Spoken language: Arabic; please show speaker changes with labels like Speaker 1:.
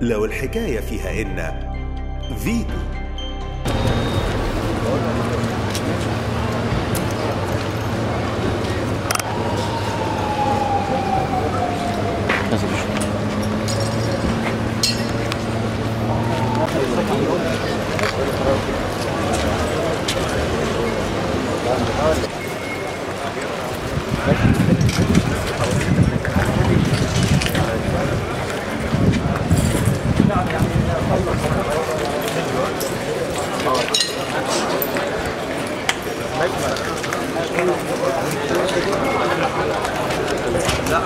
Speaker 1: لو الحكاية فيها إن فيتو Thank you. لا